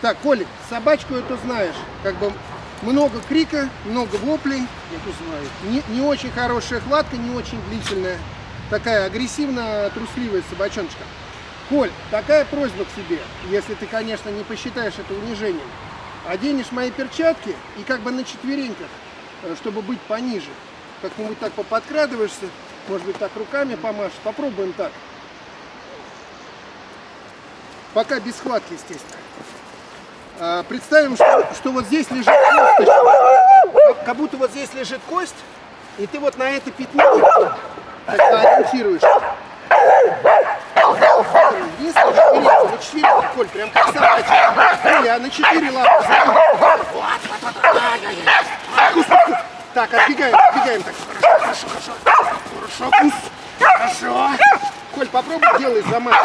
Так, Колик, собачку эту знаешь. Как бы много крика, много воплей. Эту знаю. Не, не очень хорошая хватка, не очень длительная. Такая агрессивно-трусливая собачоночка. Коль, такая просьба к тебе, если ты, конечно, не посчитаешь это унижением. Оденешь мои перчатки и как бы на четвереньках, э, чтобы быть пониже. Как-нибудь так поподкрадываешься, может быть, так руками помашешь. Попробуем так. Пока без схватки, естественно. А, Представим, что, что вот здесь лежит кость, как- будто вот здесь лежит кость, и ты вот на это пятно тогда ориентируешься. На четвереньки, на четвереньки, Коль, прям как собачка. Коля, а на четыре лапы. Так, отбегаем, отбегаем так. Хорошо, хорошо, хорошо. Хорошо. Хорошо. Коль, попробуй делай замах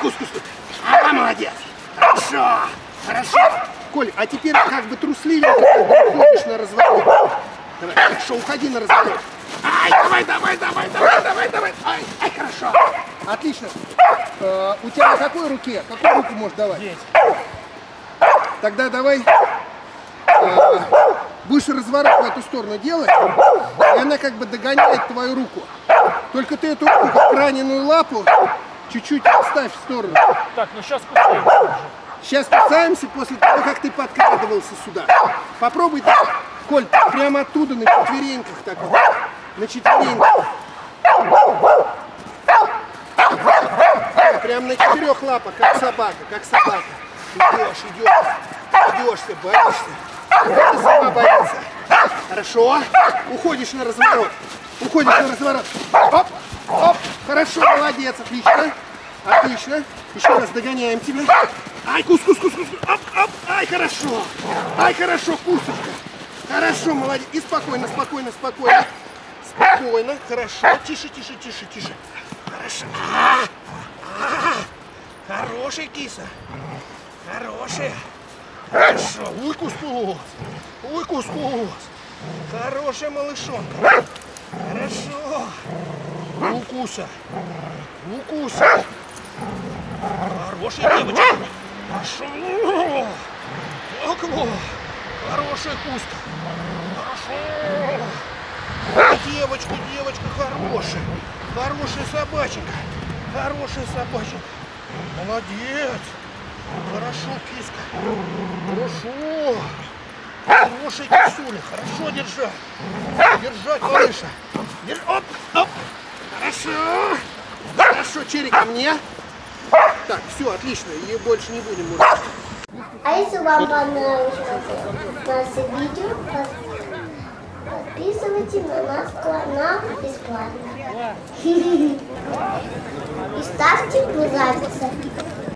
Кус, кус, кус. А, молодец. Хорошо, хорошо. Коль, а теперь как бы трусливенько ты уходишь на разворот. Давай, хорошо, уходи на разворот. Ай, давай, давай, давай, давай, давай, давай. Ай, ай, хорошо. Отлично. Э, у тебя на какой руке? Какую руку можешь давать? Здесь. Тогда давай э, будешь разворот в эту сторону делать, и она как бы догоняет твою руку. Только ты эту руку, как раненую лапу, чуть-чуть отставь в сторону. Так, ну сейчас уже. Сейчас касаемся после того, как ты подкрадывался сюда. Попробуй так, Коль, прямо оттуда на четвереньках так вот. На четвереньках. Прям на четырех лапах, как собака, как собака. Идешь, идешь, идешься, боишься. Ты сама боится. Хорошо. Уходишь на разворот. Уходишь на разворот. Оп, оп. Хорошо, молодец, отлично. Отлично. Еще раз догоняем тебя. Ай, кус, кус, кус, кус. Оп, оп. Ай, хорошо. Ай, хорошо, кусочка. Хорошо, молодец. И спокойно, спокойно, спокойно. Спокойно, хорошо. Тише, тише, тише, тише. Хорошо. А, а. Хороший киса. Хороший. Хорошо. Ой, кус-кус. Ой, кус-кус. Хорошая малышонка. Хорошо. Укуса. Укуса. Хорошая девочка. Хорошо. Так вот. Хорошая куска. Хорошо. Девочка, девочка хорошая. Хорошая собаченька. Хорошая собаченька. Молодец. Хорошо, киска. Хорошо. Хорошая кисуля. Хорошо держать. Держать, малыша. Держ- Оп, оп. Хорошо. Хорошо, черри ко мне. Так, все, отлично. Ее больше не будем мурать. А если вам понравилось наше видео, подписывайтесь на наш канал бесплатно. И ставьте лайки.